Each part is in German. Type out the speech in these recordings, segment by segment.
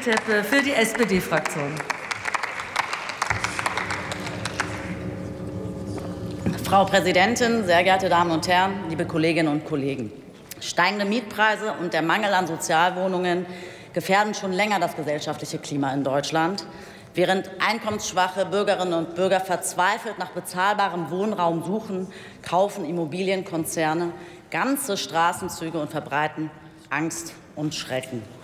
Teppe für die SPD-Fraktion. Frau Präsidentin, sehr geehrte Damen und Herren, liebe Kolleginnen und Kollegen! Steigende Mietpreise und der Mangel an Sozialwohnungen gefährden schon länger das gesellschaftliche Klima in Deutschland. Während einkommensschwache Bürgerinnen und Bürger verzweifelt nach bezahlbarem Wohnraum suchen, kaufen Immobilienkonzerne ganze Straßenzüge und verbreiten Angst und Schrecken.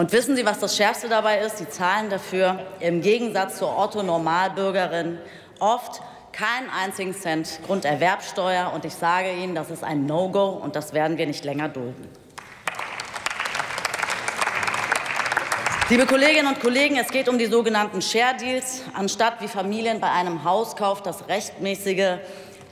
Und wissen Sie, was das Schärfste dabei ist? Sie zahlen dafür im Gegensatz zur Otto-Normalbürgerin oft keinen einzigen Cent Grunderwerbsteuer. Und ich sage Ihnen, das ist ein No-Go, und das werden wir nicht länger dulden. Liebe Kolleginnen und Kollegen, es geht um die sogenannten Share Deals. Anstatt wie Familien bei einem Hauskauf das rechtmäßige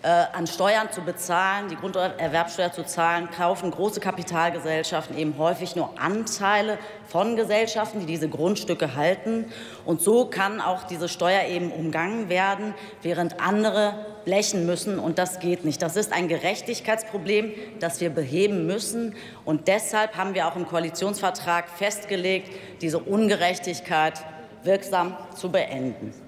an Steuern zu bezahlen, die Grunderwerbsteuer zu zahlen, kaufen große Kapitalgesellschaften eben häufig nur Anteile von Gesellschaften, die diese Grundstücke halten. Und so kann auch diese Steuer eben umgangen werden, während andere blechen müssen. Und das geht nicht. Das ist ein Gerechtigkeitsproblem, das wir beheben müssen. Und deshalb haben wir auch im Koalitionsvertrag festgelegt, diese Ungerechtigkeit wirksam zu beenden.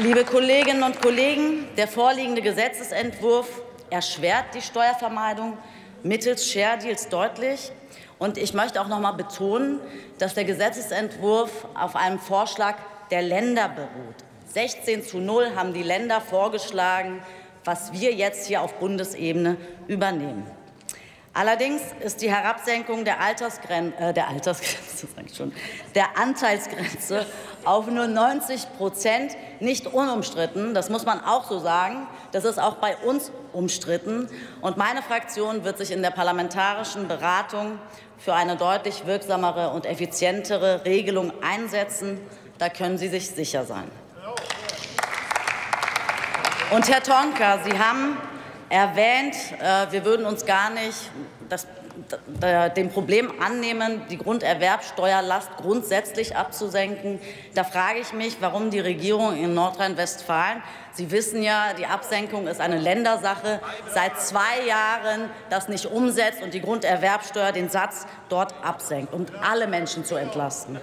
Liebe Kolleginnen und Kollegen, der vorliegende Gesetzentwurf erschwert die Steuervermeidung mittels Share Deals deutlich. Und ich möchte auch noch mal betonen, dass der Gesetzentwurf auf einem Vorschlag der Länder beruht. 16 zu 0 haben die Länder vorgeschlagen, was wir jetzt hier auf Bundesebene übernehmen. Allerdings ist die Herabsenkung der, Altersgren äh, der Altersgrenze, sag ich schon, der Anteilsgrenze auf nur 90 Prozent nicht unumstritten. Das muss man auch so sagen. Das ist auch bei uns umstritten. Und meine Fraktion wird sich in der parlamentarischen Beratung für eine deutlich wirksamere und effizientere Regelung einsetzen. Da können Sie sich sicher sein. Und Herr Tonka, Sie haben erwähnt, äh, wir würden uns gar nicht das, dem Problem annehmen, die Grunderwerbsteuerlast grundsätzlich abzusenken. Da frage ich mich, warum die Regierung in Nordrhein-Westfalen, Sie wissen ja, die Absenkung ist eine Ländersache, seit zwei Jahren das nicht umsetzt und die Grunderwerbsteuer den Satz dort absenkt, um alle Menschen zu entlasten.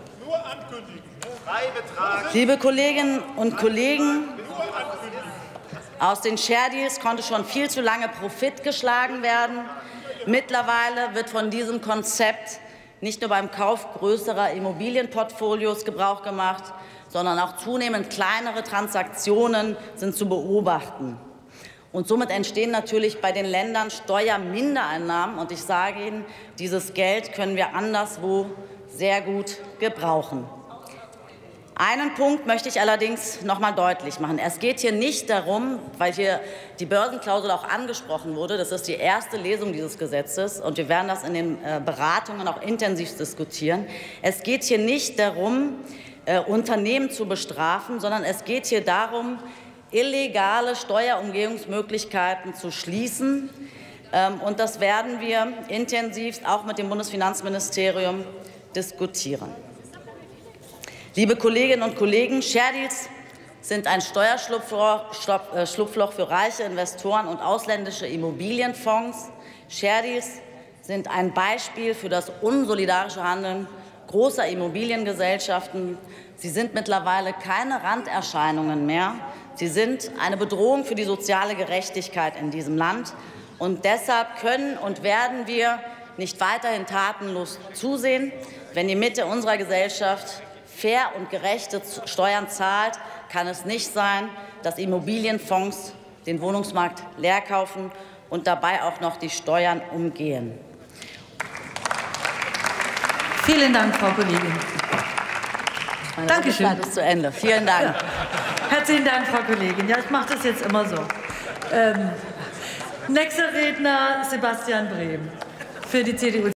Liebe Kolleginnen und Kollegen, aus den Share Deals konnte schon viel zu lange Profit geschlagen werden. Mittlerweile wird von diesem Konzept nicht nur beim Kauf größerer Immobilienportfolios Gebrauch gemacht, sondern auch zunehmend kleinere Transaktionen sind zu beobachten. Und somit entstehen natürlich bei den Ländern Steuermindereinnahmen. Und ich sage Ihnen, dieses Geld können wir anderswo sehr gut gebrauchen. Einen Punkt möchte ich allerdings noch mal deutlich machen. Es geht hier nicht darum, weil hier die Börsenklausel auch angesprochen wurde, das ist die erste Lesung dieses Gesetzes und wir werden das in den äh, Beratungen auch intensiv diskutieren. Es geht hier nicht darum, äh, Unternehmen zu bestrafen, sondern es geht hier darum, illegale Steuerumgehungsmöglichkeiten zu schließen. Ähm, und das werden wir intensiv auch mit dem Bundesfinanzministerium diskutieren. Liebe Kolleginnen und Kollegen, Share Deals sind ein Steuerschlupfloch äh, für reiche Investoren und ausländische Immobilienfonds. Share Deals sind ein Beispiel für das unsolidarische Handeln großer Immobiliengesellschaften. Sie sind mittlerweile keine Randerscheinungen mehr. Sie sind eine Bedrohung für die soziale Gerechtigkeit in diesem Land. Und deshalb können und werden wir nicht weiterhin tatenlos zusehen, wenn die Mitte unserer Gesellschaft fair und gerechte Steuern zahlt, kann es nicht sein, dass Immobilienfonds den Wohnungsmarkt leer kaufen und dabei auch noch die Steuern umgehen. Vielen Dank, Frau Kollegin. Meine Dankeschön. Zeit ist zu Ende. Vielen Dank. Ja. Herzlichen Dank, Frau Kollegin. Ja, ich mache das jetzt immer so. Ähm, nächster Redner Sebastian Brehm für die CDU.